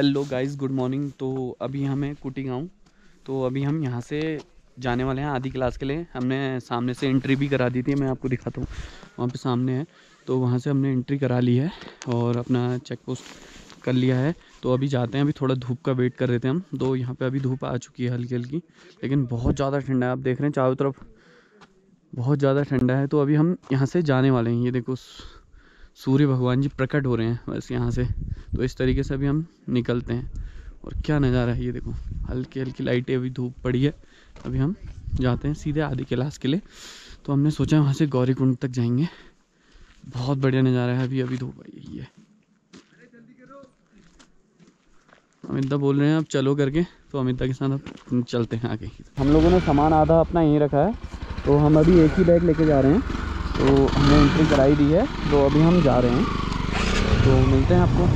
Hello guys good morning तो अभी हमें कुटी गाँव तो अभी हम यहाँ से जाने वाले हैं आधी क्लास के लिए। हमने सामने से एंट्री भी करा दी थी, मैं आपको दिखाता हूँ। वहाँ पे सामने है। तो वहाँ से हमने एंट्री करा ली है और अपना चेक पोस्ट कर लिया है। तो अभी जाते हैं। अभी थोड़ा धूप का वेट कर रहे थे हम। तो यहाँ पे अभी धूप आ चुकी है हल्की हल्की। लेकिन बहुत ज़्यादा ठंडा है। आप देख रहे हैं चारों तरफ़ बहुत ज़्यादा ठंडा है। तो अभी हम यहाँ से जाने वाले हैं। ये देखो सूर्य भगवान जी प्रकट हो रहे हैं बस यहाँ से। तो इस तरीके से अभी हम निकलते हैं। और क्या नज़ारा है ये देखो। हल्की हल्की लाइटें अभी धूप पड़ी है। अभी हम जाते हैं सीधे आधी क्लास के लिए। तो हमने सोचा वहाँ से गौरी कुंड तक जाएँगे। बहुत बढ़िया नज़ारा है अभी अभी धूप आई है। अमिता बोल रहे हैं, अब चलो करके। तो अमिता के साथ अब चलते हैं आगे। हम लोगों ने सामान आधा अपना यहीं रखा है। तो हम अभी एक ही बैग लेके जा रहे हैं। तो हमने एंट्री कराई दी है तो अभी हम जा रहे हैं। तो मिलते हैं आपको।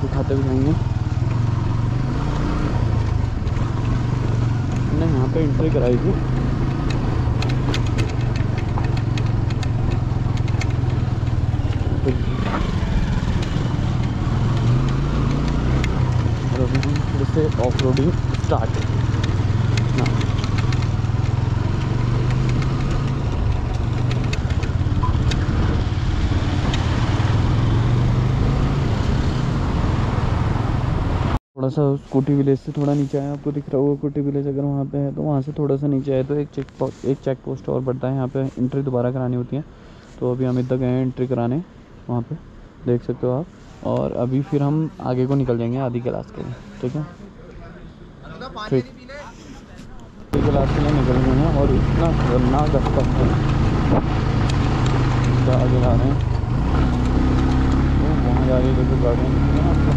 दिखाते हुए जाएँगे। हमने यहाँ पे एंट्री कराई थी। और अभी हम ऑफ़ रोडिंग स्टार्ट थोड़ा सा स्कूटी विलेज से थोड़ा नीचे आया, आपको दिख रहा होगा स्कूटी विलेज अगर वहाँ पे है तो वहाँ से थोड़ा सा नीचे आए तो एक चेक पोस्ट एक चेक पोस्ट और बढ़ता है, यहाँ पे एंट्री दोबारा करानी होती है। तो अभी हम इधर गए हैं एंट्री कराने, वहाँ पे, देख सकते हो आप। और अभी फिर हम आगे को निकल जाएँगे आधी क्लास के लिए, ठीक है? ठीक। आधी क्लास के लिए निकल गए हैं और इतना खतरनाक रास्ता है। आगे जा रहे हैं। वहाँ जा रही है गाड़ियाँ आपको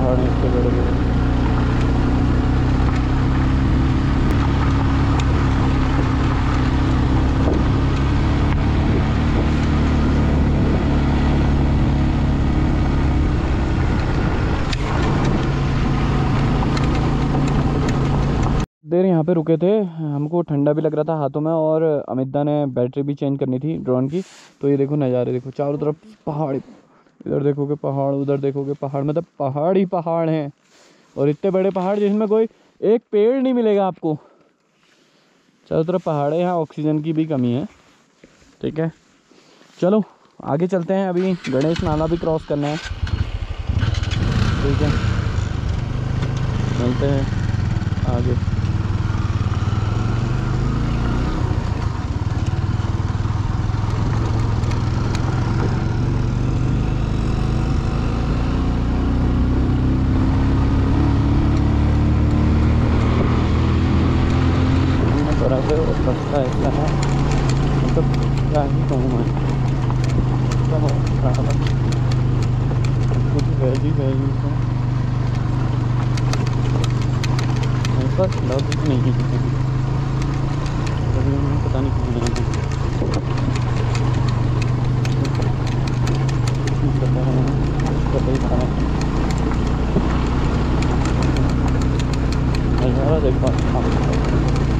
पहाड़ इतने बड़े बड़े। देर यहाँ पे रुके थे, हमको ठंडा भी लग रहा था हाथों में और अमिता ने बैटरी भी चेंज करनी थी ड्रोन की। तो ये देखो नज़ारे देखो, चारों तरफ़ पहाड़। इधर देखोगे पहाड़, उधर देखोगे पहाड़ मतलब पहाड़ ही पहाड़ हैं। और इतने बड़े पहाड़ जिसमें कोई एक पेड़ नहीं मिलेगा आपको। चारों तरफ़ पहाड़ है, यहाँ ऑक्सीजन की भी कमी है। ठीक है। चलो, आगे चलते हैं। अभी गणेश नाला भी क्रॉस करना है। ठीक है। चलते हैं आगे रास्ता ऐसा है मतलब क्या ही कहूँ मैं कुछ वैली वैली तो ऐसा लग नहीं है कभी हमें पता नहीं क्यों नहीं पता है पता ही था। नज़ारा देखो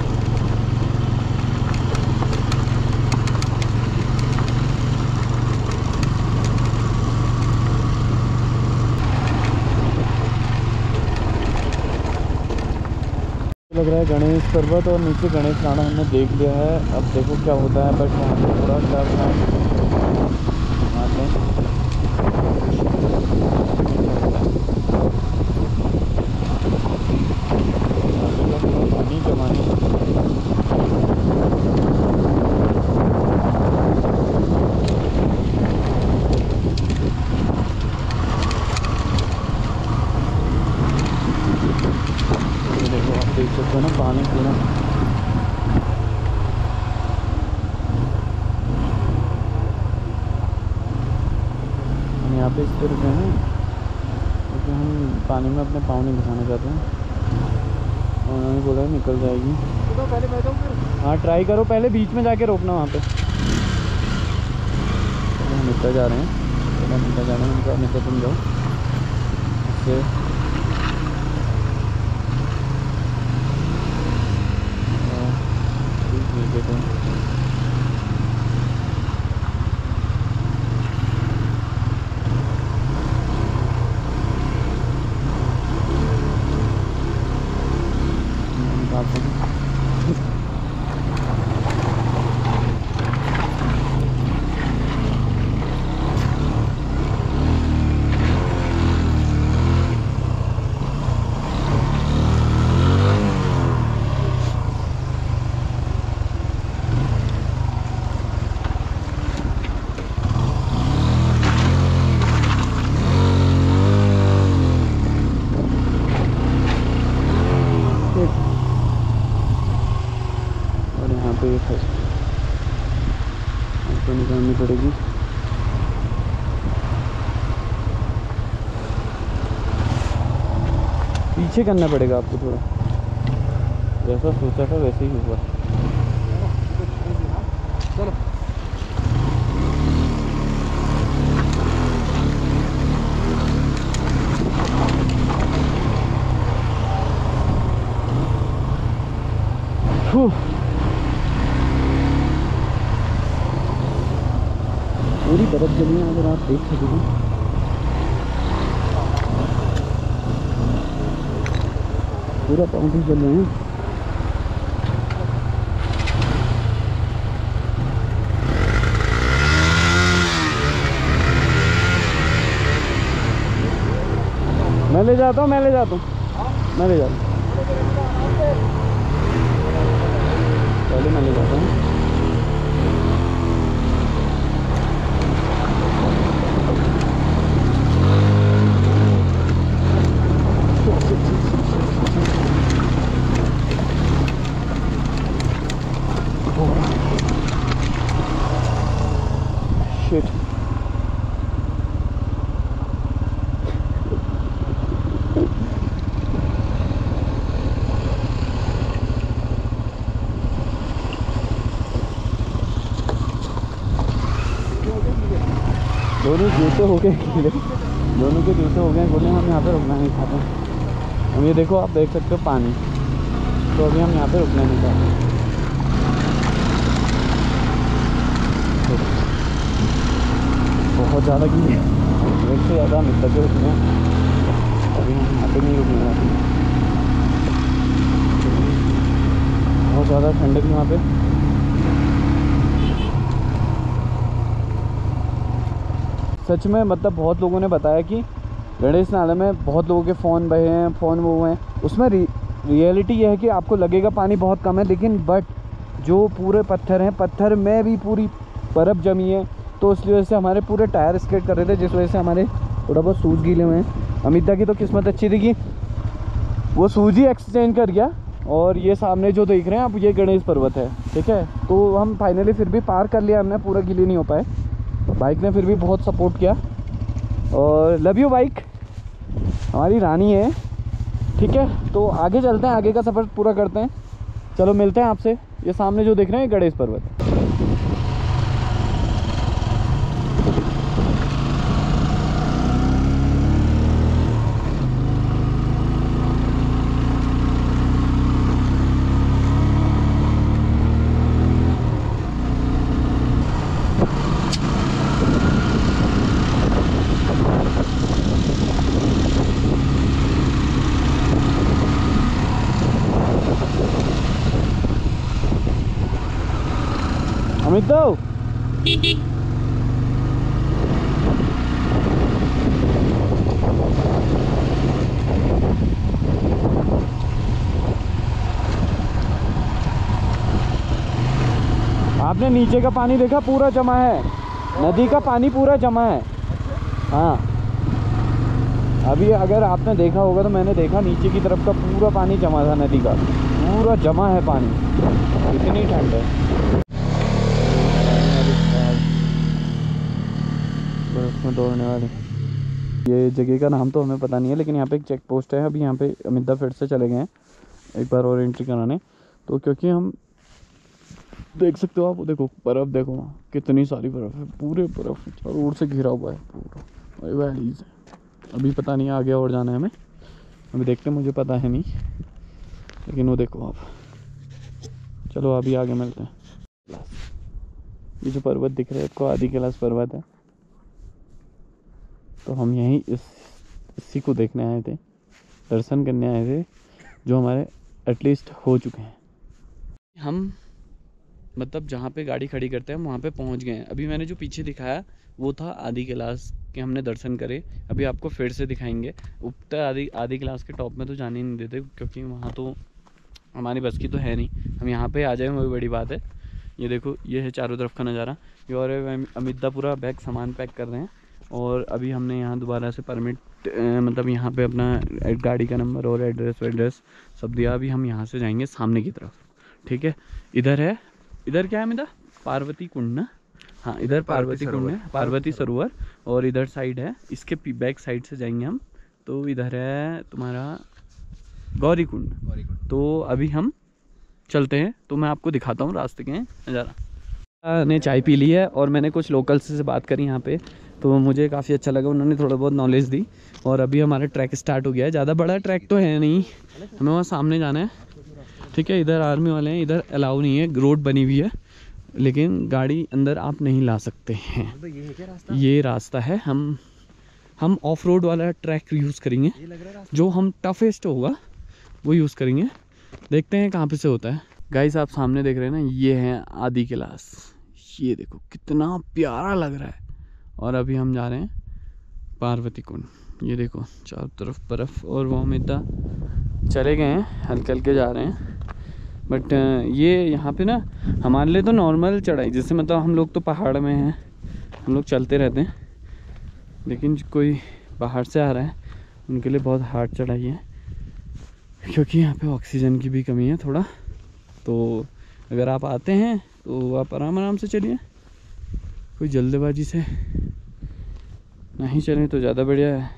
लग रहा है गणेश पर्वत और नीचे गणेश नाना हमने देख लिया है। अब देखो क्या होता है, बट यहाँ पे थोड़ा डर है यहाँ पे इसलिए रुके हैं क्योंकि हम पानी में अपने पाँव नहीं घुसाना चाहते हैं। उन्होंने बोला निकल जाएगी। तो पहले हाँ ट्राई करो पहले बीच में जाके रोकना वहाँ पे। चलो हम इतना जा रहे हैं। इतना जा रहे हैं। उनका नहीं तुम जाओ। इससे हाँ, ठीक है तो निकालते हैं आपको निकालनी पड़ेगी पीछे करना पड़ेगा आपको थोड़ा। जैसा सोचा था वैसे ही हुआ। चलो। Whew. पूरी बर्फ़ जमी है देख सकें तो। पूरा पाउंड चल रहे हैं। मैं ले जाता हूँ, मैं ले जाता हूँ। मैं ले जाता हूँ। पहले मैं ले जाता हूँ। दोनों जूते हो गए दोनों के जूते हो गए बोले, हम यहाँ पे रुकना नहीं चाहते। हम ये देखो, आप देख सकते हो पानी। तो अभी हम यहाँ पे रुकना नहीं चाहते। बहुत ज़्यादा गीले एक से ज़्यादा हम पे रुकने अभी हम यहाँ पे नहीं रुकने हैं। बहुत ज़्यादा ठंडक यहाँ पे। सच में मतलब बहुत लोगों ने बताया कि गणेश नाले में बहुत लोगों के फ़ोन बहे हैं, फ़ोन वो हुए हैं। उसमें रियलिटी ये है कि आपको लगेगा पानी बहुत कम है, लेकिन बट जो पूरे पत्थर हैं, पत्थर में भी पूरी बर्फ़ जमी है तो इसलिए वजह से हमारे पूरे टायर स्केट कर रहे थे, जिस वजह से हमारे थोड़ा बहुत सूज गीले हुए हैं। अमिता की तो किस्मत अच्छी थी कि वो सूज ही एक्सचेंज कर गया, और ये सामने जो देख रहे हैं आप, ये गणेश पर्वत है, ठीक है? तो हम फाइनली फिर भी पार कर लिया, हमने पूरा गीले नहीं हो पाए। बाइक ने फिर भी बहुत सपोर्ट किया। और लव यू बाइक। हमारी रानी है। ठीक है? तो आगे चलते हैं, आगे का सफ़र पूरा करते हैं। चलो मिलते हैं आपसे। ये सामने जो देख रहे हैं गणेश पर्वत। अमित तो आपने नीचे का पानी देखा, पूरा जमा है। नदी का पानी पूरा जमा है। हाँ। अभी अगर आपने देखा होगा तो मैंने देखा नीचे की तरफ़ का पूरा पानी जमा था नदी का। पूरा जमा है पानी। इतनी ठंड है बर्फ़ में दौड़ने वाले। ये जगह का नाम तो हमें पता नहीं है, लेकिन यहाँ पे एक चेक पोस्ट है। अभी यहाँ पे अमिता फिर से चले गए हैं। एक बार और एंट्री कराने। तो क्योंकि हम देख सकते हो आप, देखो, बर्फ़ देखो कितनी सारी बर्फ़ है, पूरे बर्फ़ चारों से घिरा हुआ है पूरा। वैलीज है। अभी पता नहीं आगे और जाना है हमें। अभी देखते मुझे पता है नहीं। लेकिन वो देखो आप। चलो, अभी आगे मिलते हैं। ये जो पर्वत दिख रहा है, आपको आदि कैलाश पर्वत है। तो हम यहीं इस, इसी को देखने आए थे, दर्शन करने आए थे, जो हमारे एटलीस्ट हो चुके हैं। हम मतलब जहाँ पे गाड़ी खड़ी करते हैं वहाँ पे पहुँच गए हैं। अभी मैंने जो पीछे दिखाया, वो था आदि क्लास के हमने दर्शन करे। अभी आपको फिर से दिखाएँगे। ऊपर आदि आदि क्लास के टॉप में तो जाने ही नहीं देते, क्योंकि वहाँ तो हमारी बस की तो है नहीं। हम यहाँ पे आ जाए, वही बड़ी बात है। ये देखो, ये है चारों तरफ़ का नज़ारा। ये और अमिता पूरा बैग सामान पैक कर रहे हैं। और अभी हमने यहाँ दोबारा से परमिट मतलब यहाँ पे अपना गाड़ी का नंबर और एड्रेस वेड्रेस सब दिया। अभी हम यहाँ से जाएँगे सामने की तरफ़। ठीक है? इधर है इधर क्या है मेरा पार्वती कुंड ना? हाँ इधर पार्वती कुंड है पार्वती सरोवर और इधर साइड है। इसके बैक साइड से जाएँगे हम। तो इधर है तुम्हारा गौरी कुंड। तो अभी हम चलते हैं। तो मैं आपको दिखाता हूँ रास्ते के नज़ारा। ने चाय पी ली है और मैंने कुछ लोकल्स से बात करी यहाँ पे। तो मुझे काफ़ी अच्छा लगा, उन्होंने थोड़ा बहुत नॉलेज दी और अभी हमारा ट्रैक स्टार्ट हो गया है। ज़्यादा बड़ा ट्रैक तो है नहीं। हमें वहाँ सामने जाना है। ठीक है, इधर आर्मी वाले हैं, इधर अलाउ नहीं है रोड बनी हुई है, लेकिन गाड़ी अंदर आप नहीं ला सकते हैं। तो ये रास्ता है, हम हम ऑफ़ रोड वाला ट्रैक यूज़ करेंगे। जो हम टफेस्ट होगा, वो यूज़ करेंगे। देखते हैं कहाँ पे से होता है। गाइस आप सामने देख रहे हैं ना, ये है आदि क्लास ये देखो, कितना प्यारा लग रहा है। और अभी हम जा रहे हैं पार्वती कुंड। ये देखो, चारों तरफ़ बर्फ़ और वो अमिता चले गए हैं, हल्के हल्के जा रहे हैं। बट ये यहाँ पे ना, हमारे लिए तो नॉर्मल चढ़ाई जैसे मतलब हम लोग तो पहाड़ में हैं, हम लोग चलते रहते हैं। लेकिन कोई बाहर से आ रहा है, उनके लिए बहुत हार्ड चढ़ाई है। क्योंकि यहाँ पे ऑक्सीजन की भी कमी है थोड़ा। तो अगर आप आते हैं तो आप आराम आराम से चलिए। कोई जल्दबाजी से नहीं, चलें तो ज़्यादा बढ़िया है।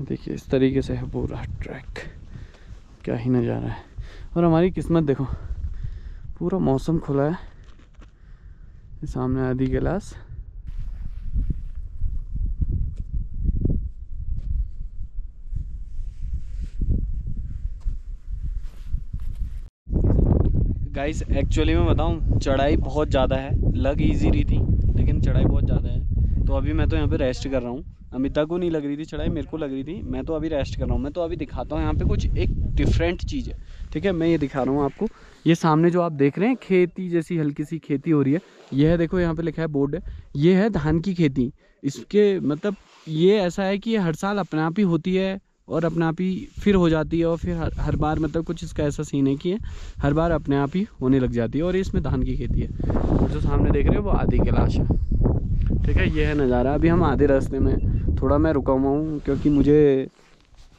देखिए, इस तरीके से है पूरा ट्रैक। क्या ही नज़ारा है। और हमारी किस्मत देखो, पूरा मौसम खुला है। सामने आधी गिलास। गाइस एक्चुअली मैं बताऊँ, चढ़ाई बहुत ज़्यादा है। लग इजी रही थी, लेकिन चढ़ाई बहुत ज़्यादा है। तो अभी मैं तो यहाँ पे रेस्ट कर रहा हूँ। अमिता को नहीं लग रही थी चढ़ाई मेरे को लग रही थी। मैं तो अभी रेस्ट कर रहा हूँ। मैं तो अभी दिखाता हूँ यहाँ पे कुछ एक डिफरेंट चीज़ है। ठीक है मैं ये दिखा रहा हूँ आपको। ये सामने जो आप देख रहे हैं खेती जैसी हल्की सी खेती हो रही है। ये है देखो यहाँ पे लिखा है बोर्ड है। ये है धान की खेती। इसके मतलब ये ऐसा है कि ये हर साल अपने आप ही होती है और अपने आप ही फिर हो जाती है और फिर हर, हर बार मतलब कुछ इसका ऐसा सीन है कि है, हर बार अपने आप ही होने लग जाती है और इसमें धान की खेती है। जो सामने देख रहे हो वो आदि कैलाश है। ठीक है ये है नज़ारा। अभी हम आधे रास्ते में थोड़ा मैं रुका हुआ हूँ क्योंकि मुझे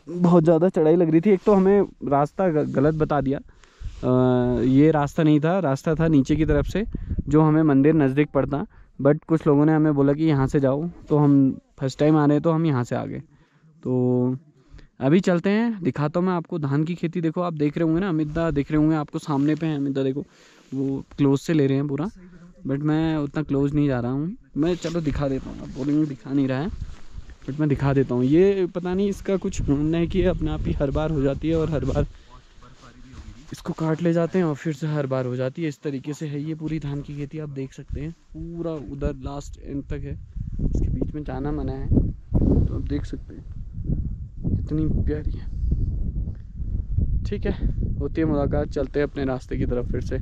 बहुत ज़्यादा चढ़ाई लग रही थी। एक तो हमें रास्ता गलत बता दिया। आ, ये रास्ता नहीं था रास्ता था नीचे की तरफ़ से जो हमें मंदिर नज़दीक पड़ता। बट कुछ लोगों ने हमें बोला कि यहाँ से जाओ तो हम फ़र्स्ट टाइम आ रहे हैं तो हम यहाँ से आ गए तो अभी चलते हैं दिखाता हूँ मैं आपको। धान की खेती देखो आप देख रहे होंगे ना अमिता देख रहे होंगे आपको सामने पे है अमिता देखो। वो क्लोज से ले रहे हैं पूरा। बट मैं उतना क्लोज नहीं जा रहा हूँ। मैं चलो दिखा देता हूँ बोलेंगे दिखा नहीं रहा है, बट मैं दिखा देता हूँ। ये पता नहीं इसका कुछ मानना है कि अपने आप ही हर बार हो जाती है और हर बार इसको काट ले जाते हैं और फिर से हर बार हो जाती है। इस तरीके से है ये पूरी धान की खेती, आप देख सकते हैं। पूरा उधर लास्ट एंड तक है। इसके बीच में जाना मना है। तो आप देख सकते हैं। कितनी प्यारी है। ठीक है, होती है मुलाकात, चलते हैं अपने रास्ते की तरफ़ फिर से।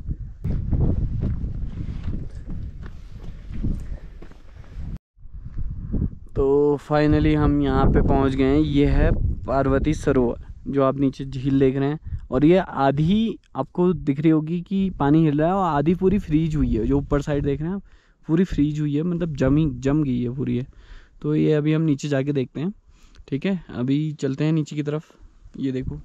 तो फाइनली हम यहाँ पे पहुँच गए हैं। ये है पार्वती सरोवर, जो आप नीचे झील देख रहे हैं। और ये आधी आपको दिख रही होगी कि पानी हिल रहा है और आधी पूरी फ्रीज हुई है। जो ऊपर साइड देख रहे हैं पूरी फ्रीज हुई है मतलब जमी, जम गई है पूरी है तो ये अभी हम नीचे जाके देखते हैं, ठीक है? अभी चलते हैं नीचे की तरफ़। ये देखो,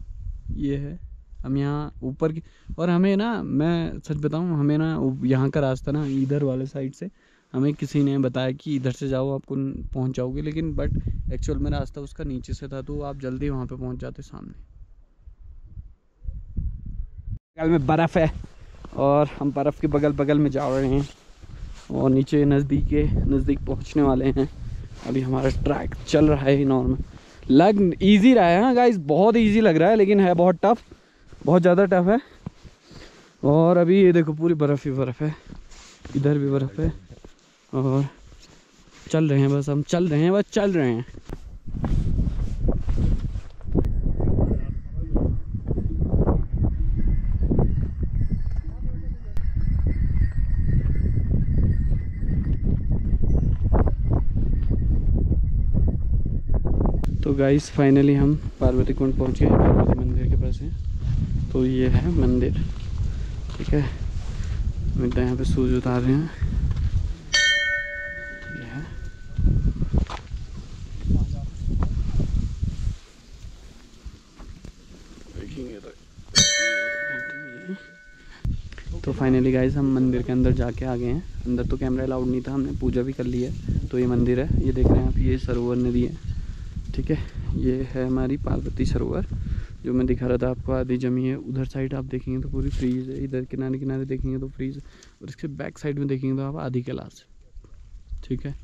ये है, हम यहाँ ऊपर की और हमें ना, मैं सच बताऊँ, हमें ना, यहाँ का रास्ता ना, इधर वाले साइड से हमें किसी ने बताया कि इधर से जाओ, आपको पहुँच जाओगे लेकिन बट एक्चुअल में रास्ता उसका नीचे से था तो आप जल्दी वहाँ पे पहुँच जाते सामने। बगल में बर्फ़ है और हम बर्फ़ के बगल बगल में जा रहे हैं और नीचे नज़दीक के नज़दीक पहुँचने वाले हैं। अभी हमारा ट्रैक चल रहा है नॉर्मल लग ईजी रहा है हाँ गाइस बहुत ईजी लग रहा है, लेकिन है बहुत टफ बहुत ज़्यादा टफ है। और अभी ये देखो, पूरी बर्फ़ ही बर्फ़ है, इधर भी बर्फ़ है। और चल रहे हैं बस, हम चल रहे हैं, बस चल रहे हैं। तो गाइस फाइनली हम पार्वती कुंड पहुँच गए पार्वती मंदिर के पास हैं। तो ये है मंदिर, ठीक है? मिलता है यहाँ पे सूज उतार रहे हैं ये है देखेंगे तो तो फाइनली गाइस हम मंदिर के अंदर जाके आ गए हैं। अंदर तो कैमरा अलाउड नहीं था, हमने पूजा भी कर ली है। तो ये मंदिर है। ये देख रहे हैं आप, ये सरोवर नदी है। ठीक है? ये है हमारी पार्वती सरोवर, जो मैं दिखा रहा था आपको, आधी जमी है। उधर साइड आप देखेंगे तो पूरी फ्रीज है। इधर किनारे किनारे देखेंगे तो फ्रीज और इसके बैक साइड में देखेंगे तो आप आधी कैलाश। ठीक है?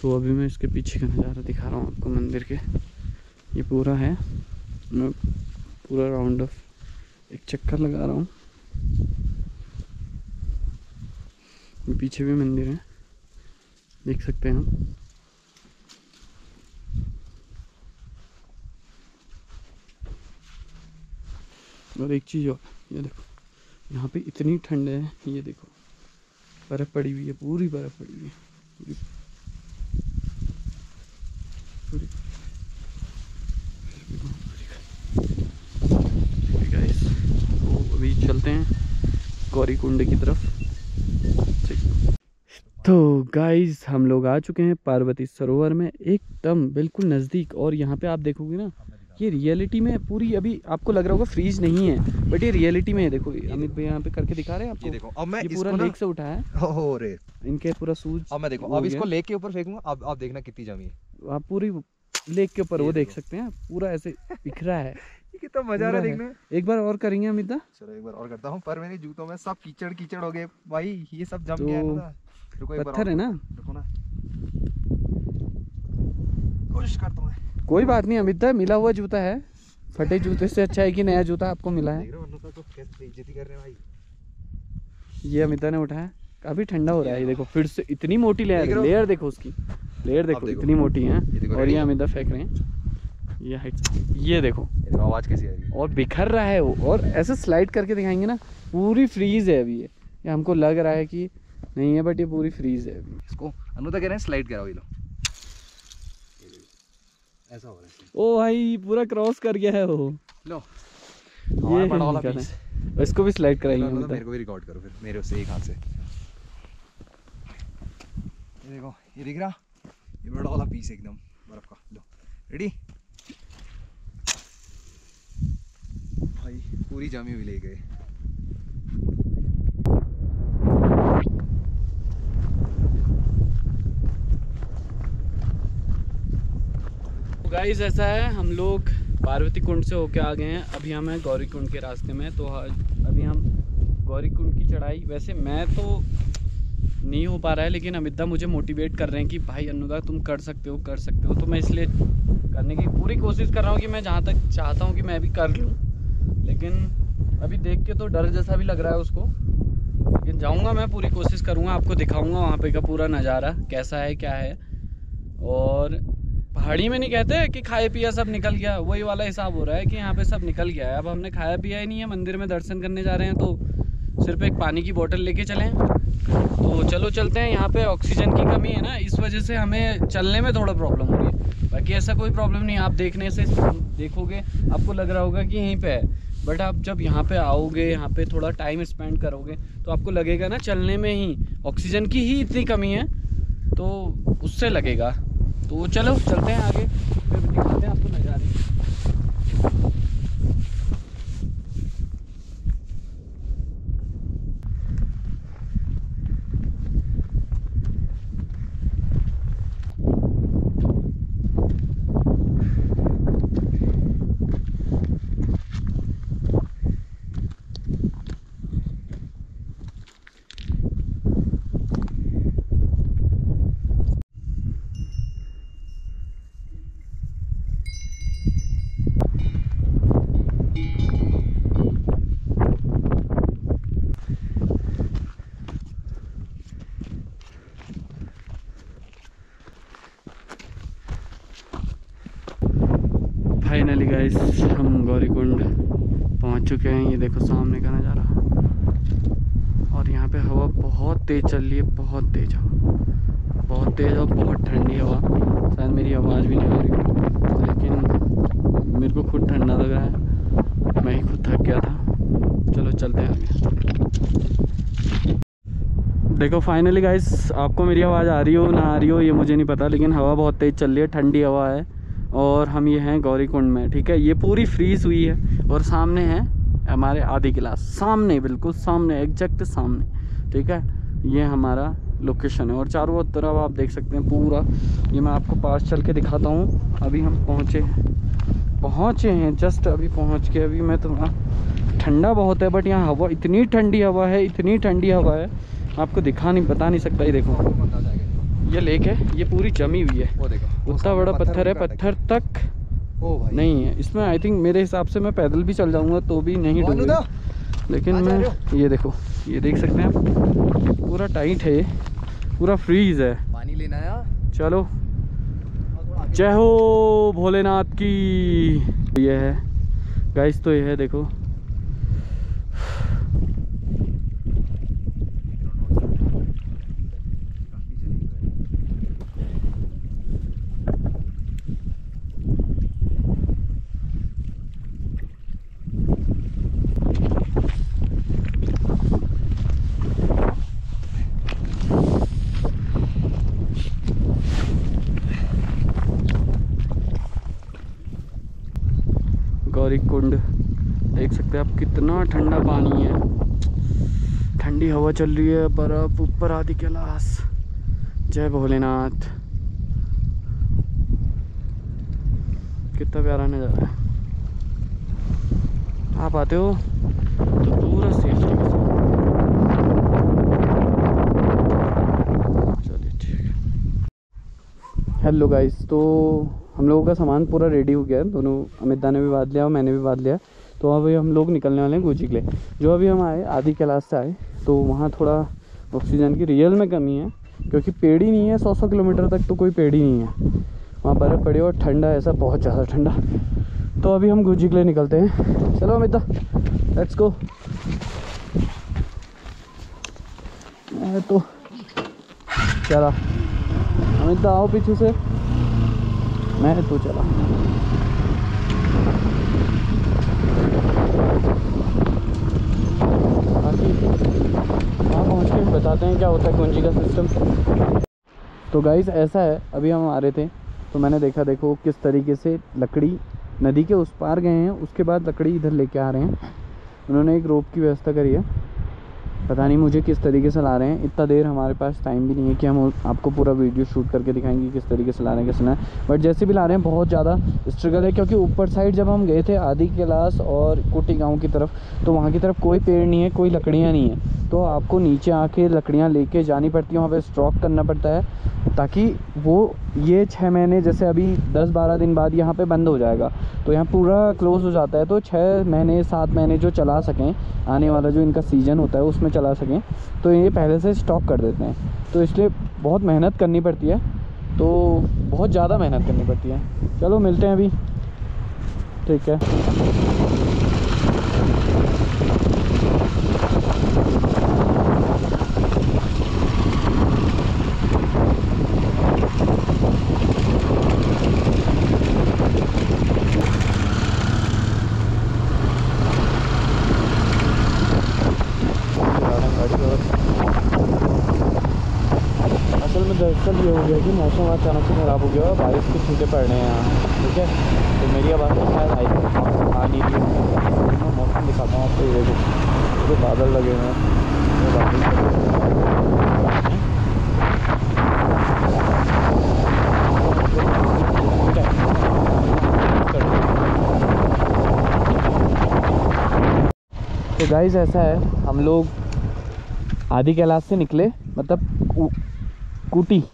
तो अभी मैं इसके पीछे का नज़ारा दिखा रहा हूँ आपको मंदिर के। ये पूरा है। मैं पूरा राउंड ऑफ़ एक चक्कर लगा रहा हूँ। पीछे भी मंदिर है। देख सकते हैं हम और एक चीज़ और, ये देखो, यहाँ पे इतनी ठंड है, ये देखो, बर्फ़ पड़ी हुई है, पूरी बर्फ़ पड़ी हुई है, पूरी। पूरी। तो अभी चलते हैं गौरी कुंड की तरफ़। तो गाइस हम लोग आ चुके हैं पार्वती सरोवर में एकदम बिल्कुल नज़दीक। और यहाँ पे आप देखोगे ना ये रियलिटी में पूरी अभी आपको लग रहा होगा फ्रीज नहीं है बट ये रियलिटी में है। देखो अमित भाई यहाँ पे करके दिखा रहे हैं आपको। ये देखो अब मैं ये पूरा लेक से उठा है। रे। इनके पूरा सूज अब मैं देखो अब इसको लेक के ऊपर फेंकूँगा अब आप देखना कितनी जमी है। आप पूरी लेक के ऊपर वो देख। सकते हैं पूरा ऐसे बिखरा है। कितना मज़ा आ रहा है देखने। में एक बार और करेंगे अमित चलो एक बार और करता हूँ पर मेरे जूतों में सब कीचड़ कीचड़ हो गए। भाई ये सब जम तो गया रुको एक पत्थर है ना? रुको ना। कोशिश करता हूँ कोई बात नहीं अमित मिला हुआ जूता है। फटे जूते से अच्छा है कि नया जूता आपको मिला है? हैं भाई। ये अमिता ने उठाया। काफ़ी ठंडा हो रहा है ये देखो फिर से इतनी मोटी लेयर? लेयर देखो उसकी। लेयर देखो। इतनी मोटी है। और ये? अमिता फेंक रहे हैं। ये हाइट ये देखो। आवाज़ कैसी आ रही है? और बिखर रहा है वो। और ऐसे स्लाइड करके दिखाएँगे ना पूरी फ्रीज है अभी ये। ये हमको लग रहा है कि नहीं है बट ये पूरी फ्रीज है अभी। इसको अनुता कह रहे हैं स्लाइड कराओ ये लो। ऐसा हो रहा है। ओ भाई पूरा क्रॉस कर गया है वो। लो। ये बड़ा वाला पीस है। इसको भी स्लाइड कराएँगे मेरे को भी रिकॉर्ड करो फिर मेरे उससे एक हाथ से। ये देखो ये दिख रहा? ये बड़ा वाला पीस एकदम बर्फ़ का। लो रेडी भाई, पूरी जमी हुई ले गए। गाइस ऐसा है, हम लोग पार्वती कुंड से होके आ गए हैं। अभी हम हैं गौरी कुंड के रास्ते में तो अभी हम गौरी कुंड की चढ़ाई। वैसे मैं तो नहीं हो पा रहा है, लेकिन अमिता मुझे मोटिवेट कर रहे हैं कि, भाई अनुदा तुम कर सकते हो, कर सकते हो। तो मैं इसलिए करने की पूरी कोशिश कर रहा हूँ कि मैं जहाँ तक चाहता हूँ कि मैं भी कर लूँ। लेकिन अभी देख के तो डर जैसा भी लग रहा है उसको। लेकिन जाऊँगा मैं, पूरी कोशिश करूँगा, आपको दिखाऊँगा वहाँ पे का पूरा नज़ारा, कैसा है, क्या है। और पहाड़ी में नहीं कहते कि खाए पिया सब निकल गया, वही वाला हिसाब हो रहा है कि यहाँ पे सब निकल गया है। अब हमने खाया पिया ही नहीं है, मंदिर में दर्शन करने जा रहे हैं तो सिर्फ़ एक पानी की बोतल लेके चलें। तो चलो चलते हैं, यहाँ पे ऑक्सीजन की कमी है ना, इस वजह से हमें चलने में थोड़ा प्रॉब्लम हो रही है। बाकी ऐसा कोई प्रॉब्लम नहीं, आप देखने से देखोगे, आपको लग रहा होगा कि यहीं पर है। बट आप जब यहाँ पे आओगे, यहाँ पे थोड़ा टाइम स्पेंड करोगे तो आपको लगेगा ना चलने में ही ऑक्सीजन की ही इतनी कमी है तो उससे लगेगा। तो चलो, चलते हैं आगे, फिर दिखाते हैं आपको नज़ारे फाइनली गाइस हम गौरीकुंड पहुँच चुके हैं। ये देखो सामने का नज़ारा। और यहाँ पे हवा बहुत तेज़ चल रही है, बहुत तेज़ हवा। बहुत तेज़ और बहुत ठंडी हवा। शायद मेरी आवाज़ भी नहीं आ रही। लेकिन मेरे को खुद ठंडा लग रहा है। मैं ही खुद थक गया था। चलो चलते हैं आगे। देखो फाइनली गाइस आपको मेरी आवाज़ आ रही हो, ना आ रही हो, ये मुझे नहीं पता। लेकिन हवा बहुत तेज़ चल रही है, ठंडी हवा है। और हम ये हैं गौरी कुंड में, ठीक है? ये पूरी फ्रीज हुई है और सामने है हमारे आदि क्लास सामने, बिल्कुल सामने एग्जैक्ट सामने, ठीक है? ये हमारा लोकेशन है और चारों तरफ़ आप देख सकते हैं पूरा। ये मैं आपको पास चल के दिखाता हूँ। अभी हम पहुँचे पहुँचे हैं जस्ट अभी पहुँच के, अभी मैं तो ठंडा बहुत है बट यहाँ हवा, इतनी ठंडी हवा है, इतनी ठंडी हवा है, आपको दिखा नहीं, बता नहीं सकता, ये देखो। ये लेक है ये पूरी जमी हुई है। वो देखो उतना बड़ा पत्थर है पत्थर तक ओ भाई। नहीं है। इसमें आई थिंक मेरे हिसाब से मैं पैदल भी चल जाऊँगा तो भी नहीं डूबेगा? लेकिन मैं ये देखो ये देख सकते हैं आप। पूरा टाइट है पूरा फ्रीज है। पानी लेना है हाँ? चलो। जय हो भोलेनाथ की। ये है। गाइस तो ये है देखो काफ़ी चली हुई है। गौरी कुंड देख सकते हैं आप कितना ठंडा पानी है ठंडी हवा चल रही है बर्फ़ ऊपर आदि कैलाश जय भोलेनाथ। कितना प्यारा नज़ारा है। आप आते हो तो पूरा सेफ्टी के साथ। चलिए ठीक हेलो गाइस तो हम लोगों का सामान पूरा रेडी हो गया है। दोनों अमिता ने भी बाँध लिया और मैंने भी बाँध लिया। तो अभी हम लोग निकलने वाले हैं गुजी के लिए। जो अभी हम आए आदि कैलाश से आए तो वहाँ थोड़ा ऑक्सीजन की रियल में कमी है, क्योंकि पेड़ ही नहीं है, सौ सौ किलोमीटर तक तो कोई पेड़ ही नहीं है। वहाँ बर्फ़ पड़ी और ठंडा, ऐसा बहुत ज़्यादा ठंडा। तो अभी हम गुजी के लिए निकलते हैं। चलो अमिता लेट्स गो तो चला। अमिता आओ पीछे से। मैं तो चला बाकी वहाँ पहुँच के बताते हैं क्या होता है कुंजी का सिस्टम तो गाइस ऐसा है, अभी हम आ रहे थे तो मैंने देखा, देखो, किस तरीके से लकड़ी नदी के उस पार गए हैं, उसके बाद लकड़ी इधर लेके आ रहे हैं। उन्होंने एक रोप की व्यवस्था करी है। पता नहीं मुझे किस तरीके से ला रहे हैं। इतना देर हमारे पास टाइम भी नहीं है कि हम आपको पूरा वीडियो शूट करके दिखाएँगे किस तरीके से ला रहे हैं, कैसे ना बट जैसे भी ला रहे हैं, बहुत ज़्यादा स्ट्रगल है क्योंकि ऊपर साइड जब हम गए थे आदि कैलाश और कुटी गाँव की तरफ़ तो वहाँ की तरफ़ कोई पेड़ नहीं है, कोई लकड़ियाँ नहीं है। तो आपको नीचे आके लकड़ियाँ लेके जानी पड़ती हैं, वहाँ पर स्टॉक करना पड़ता है, ताकि वो, ये छः महीने जैसे अभी दस बारह दिन बाद यहाँ पे बंद हो जाएगा। तो यहाँ पूरा क्लोज़ हो जाता है तो छः महीने, सात महीने जो चला सकें, आने वाला जो इनका सीज़न होता है, उसमें चला सकें तो ये पहले से स्टॉक कर देते हैं। तो इसलिए बहुत मेहनत करनी पड़ती है तो बहुत ज़्यादा मेहनत करनी पड़ती है। चलो मिलते हैं अभी। ठीक है असल में हो कि मौसम अचानक से ख़राब हो गया और बारिश के छींटे पड़ रहे हैं। ठीक है? तो मेरी आवाज़ तो शायद आई आ नहीं रही। मैं मौसम दिखाता हूँ आपको ये देखो। जो बादल लगे हुए हैं। हैं। तो गाइज़ ऐसा है, हम लोग आदि कैलाश से निकले मतलब कुटी।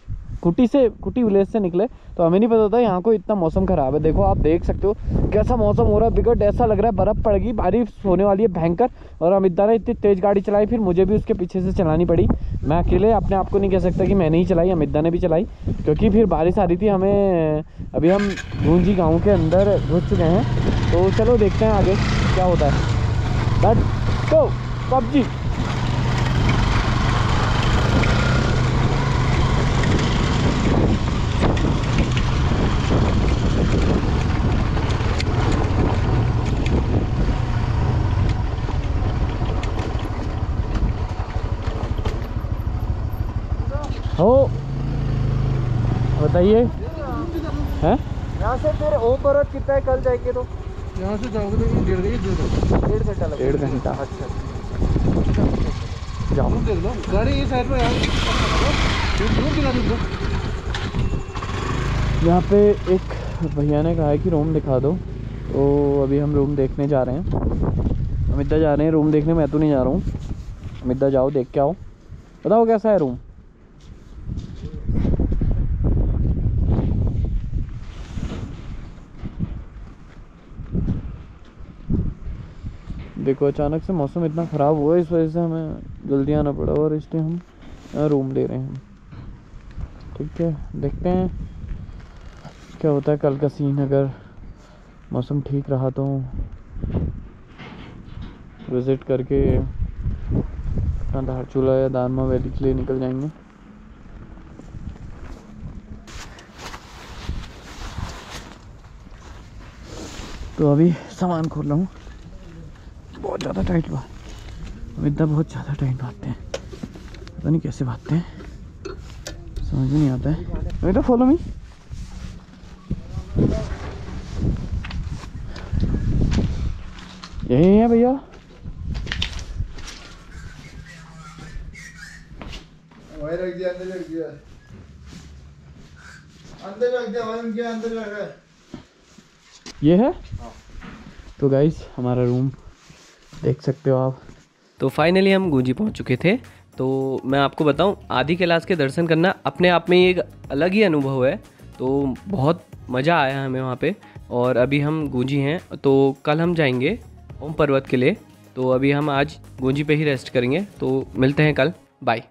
कुटी से, कुटी विलेज से निकले तो हमें नहीं पता था यहाँ को इतना मौसम ख़राब है। देखो, आप देख सकते हो कैसा मौसम हो रहा है। बिकट ऐसा लग रहा है बर्फ़ पड़ गई, बारिश होने वाली है भयंकर, और अमिता ने इतनी तेज़ गाड़ी चलाई, फिर मुझे भी उसके पीछे से चलानी पड़ी। मैं अकेले अपने आप को नहीं कह सकता कि मैंने ही चलाई अमिता ने भी चलाई, क्योंकि फिर बारिश आ रही थी हमें, अभी हम गूंजी गाँव के अंदर घुस चुके हैं। तो चलो देखते हैं आगे क्या होता है। बट तो पबजी। हो बताइए। हैं? यहाँ से फिर ओम पर्वत कितना है कल जाएँगे तो? यहाँ से जाओगे तो डेढ़ डेढ़ घंटा लगेगा। डेढ़ घंटा अच्छा। जाओ। देख लो। गाड़ी ये साइड में यार दूर दिला दो यहाँ पे एक भैया ने कहा है कि रूम दिखा दो। तो अभी हम रूम देखने जा रहे हैं। अमिता जा रहे हैं। रूम देखने मैं तो नहीं जा रहा हूँ। अमिता जाओ देख के आओ। बताओ कैसा है रूम देखो, अचानक से मौसम इतना ख़राब हुआ, इस वजह से हमें जल्दी आना पड़ा और इसलिए हम रूम ले रहे हैं। ठीक है, देखते हैं क्या होता है। कल का सीन अगर मौसम ठीक रहा तो विज़िट करके अपना धारचूला या दानमा वैली के लिए निकल जाएँगे। तो अभी सामान खोल रहा हूँ। बहुत ज़्यादा टाइट बात इतना बहुत ज़्यादा टाइट बांधते हैं। पता नहीं कैसे बांधते हैं। समझ में नहीं आता है। तो फॉलो मी यही है भैया। रख दिया अंदर रख दिया। अंदर रख दिया अंदर रखा ये है? तो गाइस हमारा रूम देख सकते हो आप। तो फाइनली हम गुंजी पहुँच चुके थे। तो मैं आपको बताऊँ आदि कैलाश के दर्शन करना अपने आप में एक अलग ही अनुभव है। तो बहुत मज़ा आया हमें वहाँ पे। और अभी हम गूंजी हैं तो कल हम जाएँगे ओम पर्वत के लिए। तो अभी हम आज गूंजी पे ही रेस्ट करेंगे। तो मिलते हैं कल। बाय